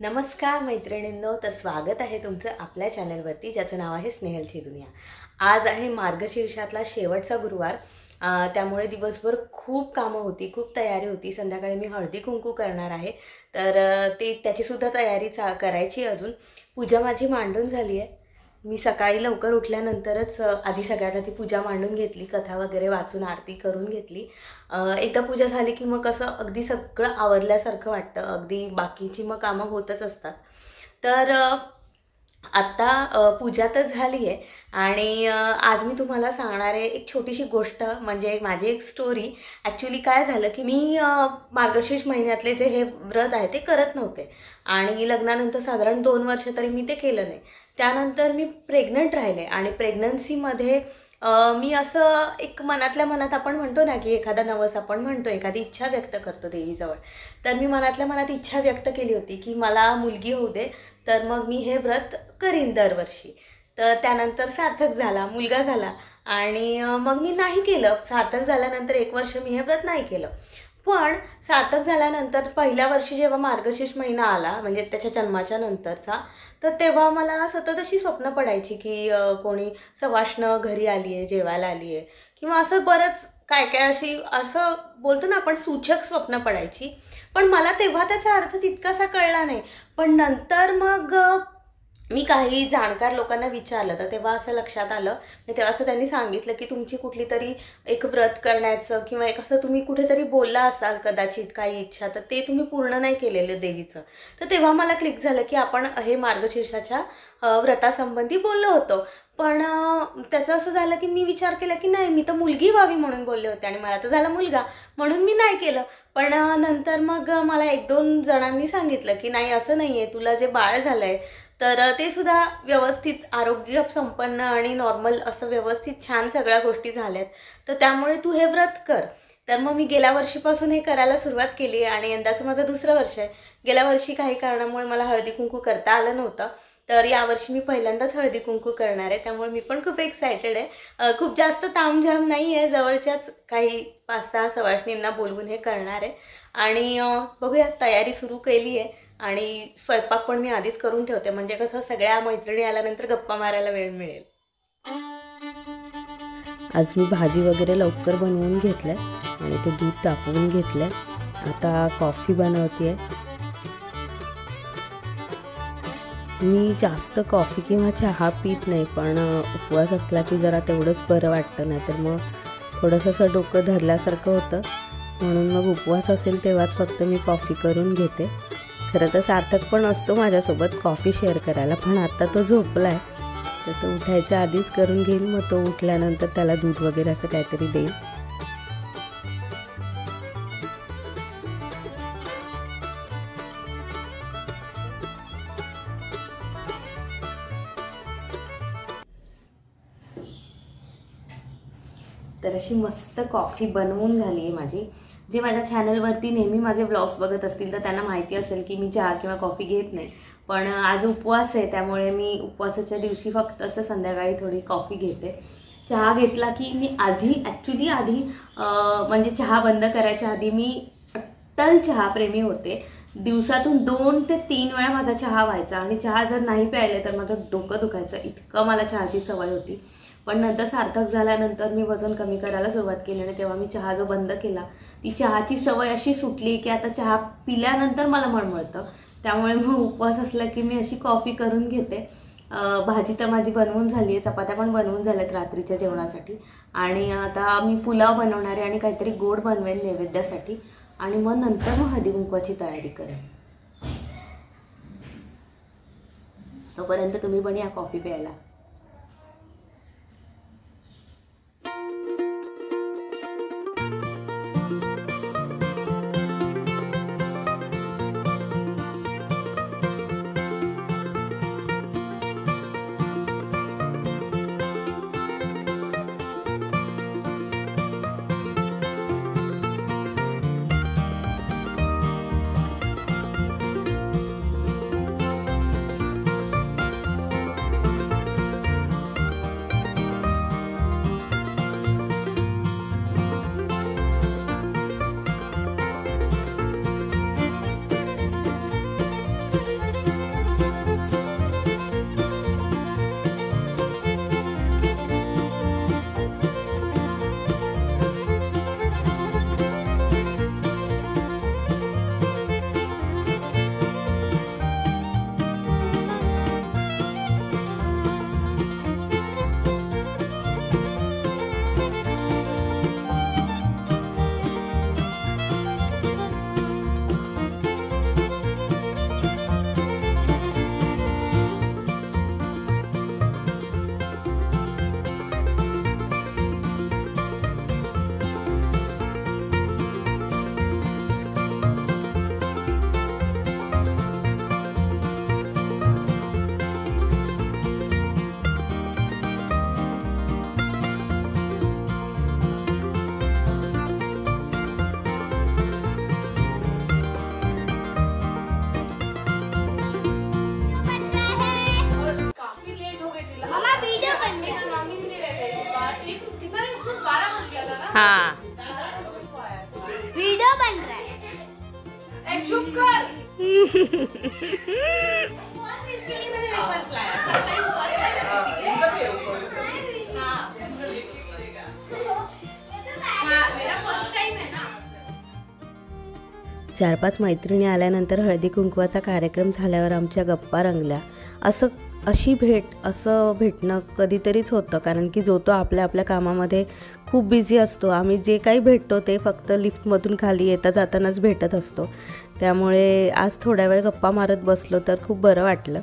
नमस्कार मैत्रिणींनो तर स्वागत आहे तुमचं आपल्या चॅनलवरती ज्याचं नाव आहे स्नेहलची दुनिया. आज आहे मार्गशीर्षातला शेवटचा गुरुवार. त्यामुळे दिवसभर खूप कामं होती खूप तयारी होती. संध्याकाळी मी हळदी कुंकू करणार आहे. तर ते त्याचीसुद्धा तयारी चा करायची अजून. पूजा माझी मांडून झाली आहे मी सकाळी लवकर उठल्यानंतरच आधी सगळ्यात आधी पूजा मांडून घेतली कथा वगैरे वाचून आरती करून घेतली. एकदा पूजा झाली की मग कसं अगदी सगळं आवरल्यासारखं वाटतं. अगदी बाकीची मग कामं होतच असतात. तर आत्ता पूजा तर झाली आहे आणि आज मी तुम्हाला सांगणार आहे एक छोटीशी गोष्ट. म्हणजे माझी एक स्टोरी ॲक्च्युली काय झालं की मी मार्गशीर्ष महिन्यातले जे हे व्रत आहे ते करत नव्हते. आणि लग्नानंतर साधारण दोन वर्ष तरी मी ते केलं नाही. त्यानंतर मी प्रेग्नंट राहिले आणि प्रेग्नन्सीमध्ये मी असं एक मनातल्या मनात आपण म्हणतो ना की एखादा नवस आपण म्हणतो एखादी इच्छा व्यक्त करतो देवीजवळ. तर मी मनातल्या मनात इच्छा व्यक्त केली होती की मला मुलगी होऊ दे तर मग मी हे व्रत करीन दरवर्षी. तर त्यानंतर सार्थक झाला मुलगा झाला आणि मग मी नाही केलं. सार्थक झाल्यानंतर एक वर्ष मी हे व्रत नाही केलं. पण सार्थक झाल्यानंतर पहिल्या वर्षी जेव्हा मार्गशीर्ष महिना आला म्हणजे त्याच्या जन्माच्या नंतरचा तर तेव्हा मला सतत अशी स्वप्न पडायची की कोणी सवाष्ण घरी आली आहे जेवायला आली आहे किंवा असं बरंच काय काय अशी असं बोलतो ना आपण सूचक स्वप्न पडायची. पण मला तेव्हा त्याचा अर्थ तितकासा कळला नाही. पण नंतर मग मी काही जाणकार लोकांना विचारलं तर तेव्हा असं लक्षात आलं. तेव्हा असं त्यांनी सांगितलं की तुमची कुठली तरी एक व्रत करण्याचं किंवा एक असं तुम्ही कुठेतरी बोलला असाल कदाचित काही इच्छा तर ते तुम्ही पूर्ण नाही केलेलं देवीचं. तर तेव्हा मला क्लिक झालं की आपण हे मार्गशीर्षाच्या व्रतासंबंधी बोललो होतो. पण त्याचं असं झालं की मी विचार केला की नाही मी तर मुलगी व्हावी म्हणून बोलले होते आणि मला तर झाला मुलगा म्हणून मी नाही केलं. पण नंतर मग मला एक दोन जणांनी सांगितलं की नाही असं नाही आहे तुला जे बाळ झालं आहे तर ते सुद्धा व्यवस्थित आरोग्य संपन्न आणि नॉर्मल असं व्यवस्थित छान सगळ्या गोष्टी झाल्यात. तर त्यामुळे तू हे व्रत कर. तर मग मी गेल्या वर्षीपासून हे करायला सुरुवात केली आहे आणि यंदाचं माझं दुसरं वर्ष आहे. गेल्या वर्षी काही कारणामुळे मला हळदी कुंकू करता आलं नव्हतं. तर यावर्षी मी पहिल्यांदाच हळदी कुंकू करणार आहे. त्यामुळे मी पण खूप एक्सायटेड आहे. खूप जास्त तामझाम नाही आहे. जवळच्याच काही पाच सहा सवाष्णींना बोलवून हे करणार आहे. आणि बघूया तयारी सुरू केली आहे. आणि स्वयंपाक पण मी आधीच करून ठेवते. म्हणजे कसं सगळ्या मैत्रिणी आल्यानंतर गप्पा मारायला वेळ मिळेल. आज मी भाजी वगैरे लवकर बनवून घेतलं आणि ते दूध तापवून घेतलं आता कॉफी बनवते मी जास्त कॉफी किंवा चहा पित नाही पण उपवास असला की जरा तेवढंच बरं वाटतं. नाही तर मग थोडंसं असं डोकं धरल्यासारखं होतं. म्हणून मग उपवास असेल तेव्हाच फक्त मी कॉफी करून घेते. खरं तर सार्थक पण असतो माझ्यासोबत कॉफी शेअर करायला पण आता तो झोपला आहे तर तो उठायच्या आधीच करून घेईन मग तो उठल्यानंतर त्याला दूध वगैरे असं काहीतरी देईन. तर अशी मस्त कॉफी बनवून झाली आहे माझी. जे माझ्या चॅनलवरती नेहमी माझे व्लॉग्स बघत असतील तर त्यांना माहिती असेल की मी चहा किंवा कॉफी घेत नाही. पण आज उपवास आहे त्यामुळे मी उपवासाच्या दिवशी फक्त असं संध्याकाळी थोडी कॉफी घेते. चहा घेतला की मी आधी ॲक्च्युली आधी म्हणजे चहा बंद करायच्या आधी मी अट्टल चहाप्रेमी होते. दिवसातून दोन ते तीन वेळा माझा चहा व्हायचा आणि चहा जर नाही प्यायले तर माझं डोकं दुखायचं. इतकं मला चहाची सवय होती. पण नंतर सार्थक झाल्यानंतर मी वजन कमी करायला सुरुवात केली आणि तेव्हा मी चहा जो बंद केला ती चहाची सवय अशी सुटली की आता चहा पिल्यानंतर मला मळमळतं. त्यामुळे मग उपवास असला की मी अशी कॉफी करून घेते. भाजी तर माझी बनवून झाली आहे चपात्या पण बनवून झाल्यात रात्रीच्या जेवणासाठी. आणि आता मी पुलाव बनवणार आहे आणि काहीतरी गोड बनवेन नैवेद्यासाठी. आणि मग नंतर मग हळदी कुंकवाची तयारी करेन. तोपर्यंत तुम्ही पण या कॉफी प्यायला. हाँ. वीडियो बन रहा है। चार पाच मैत्रिणी आल्यानंतर हळदी कुंकवाचा कार्यक्रम झाल्यावर आमच्या गप्पा रंगल्या. असं अशी भेट असं भेटणं कधीतरीच होतं. कारण की जो तो आपल्या आपल्या कामामध्ये खूप बिझी असतो. आम्ही जे काही भेटतो ते फक्त लिफ्टमधून खाली येता जातानाच भेटत असतो. त्यामुळे आज थोड्या वेळ गप्पा मारत बसलो तर खूप बरं वाटलं.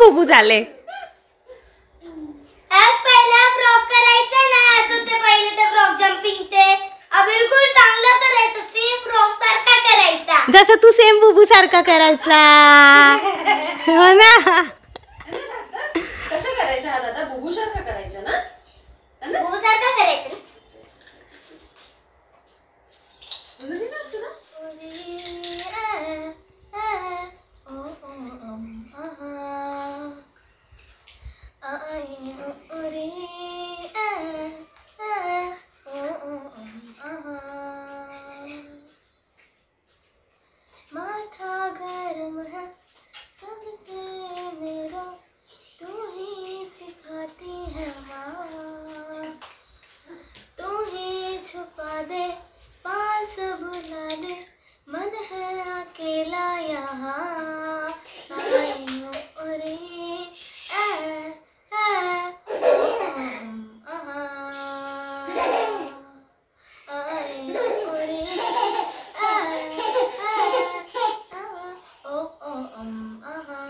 बुबू झाले. आज पहिला फ्रॉक करायचा ना असं ते पहिले ते फ्रॉक जम्पिंग ते. बिलकुल चांगलं करायचं सेम फ्रॉक सारखा करायचा. जसं तू सेम बुबू सारखा करायचा. हो ना. कसं करायचं हा दादा बुबू सारखा करायचा ना? भाऊ सारखा करायचं ना माथा गर्म है सबसे मेरा तू ही सिखाती है माँ तू ही छुपा दे पास बुला दे मन है अकेला यहाँ आई हूँ अरे ए, ए, ओम, आहा। आई हूँ अरे, ए, ए, ओ, ओ, ओम, आहा।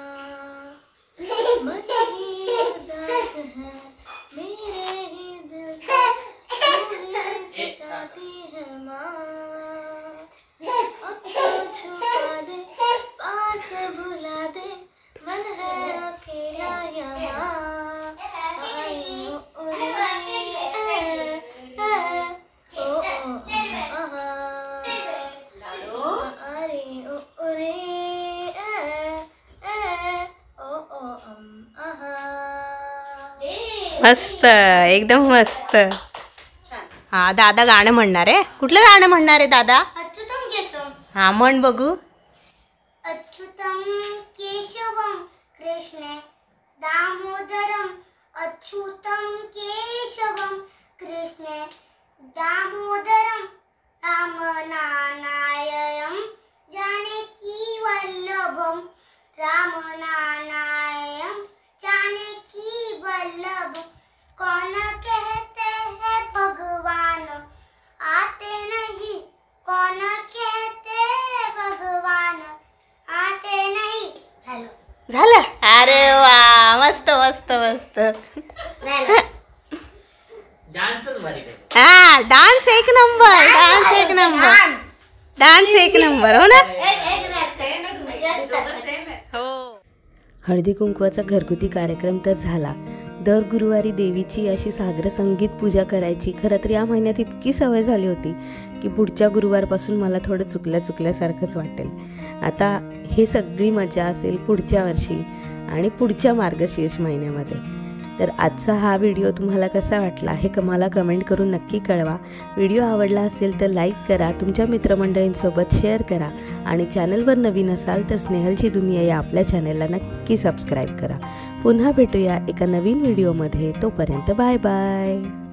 मन ही उदास है मेरे ही दिल का तू ही सिखाती है माँ अब तो छुपा दे पास बुला दे मन है अकेला यहाँ आई हूँ उड़े, ए, ए, ओ, ओ, आहा। अरे ओ, उड़े, ए, ए, ओ, ओ, अम, आहा। मस्त एकदम मस्त. हा दादा गाणं म्हणणार आहे. कुठलं गाणं म्हणणार आहे दादा? हा म्हण बघू. अच्युतम केशवम कृष्ण दामोदरम अच्युतम केशवम कृष्ण दामोदरम रामनारायणं जानकी वल्लभम रामनारायण जानकी वल्लभ कौन कहते हैं भगवान आते नहीं कौन कहते हैं भगवान आते नहीं झालं झालं अरे वा मस्त मस्त मस्त झालं डान्सच भारी करतो हा डान्स एक नंबर डान्स एक नंबर डान्स एक नंबर हो ना हो हळदी कुंकवाचा घरगुती कार्यक्रम तर झाला. दर गुरुवारी देवीची अशी सागर संगीत पूजा करायची. खरं तर या महिन्यात इतकी सवय झाली होती की पुढच्या गुरुवारपासून मला थोडं चुकल्या चुकल्यासारखंच वाटेल. आता हे सगळी मजा असेल पुढच्या वर्षी आणि पुढच्या मार्गशीर्ष महिन्यामध्ये. तर आजचा हा व्हिडिओ तुम्हाला कसा वाटला हे क मला कमेंट करून नक्की कळवा. व्हिडिओ आवडला असेल तर लाईक करा तुमच्या मित्रमंडळींसोबत शेअर करा आणि चॅनलवर नवीन असाल तर स्नेहलची दुनिया या आपल्या चॅनलला नक्की सबस्क्राईब करा. पुन्हा भेटूया एका नवीन व्हिडिओमध्ये. तोपर्यंत बाय बाय.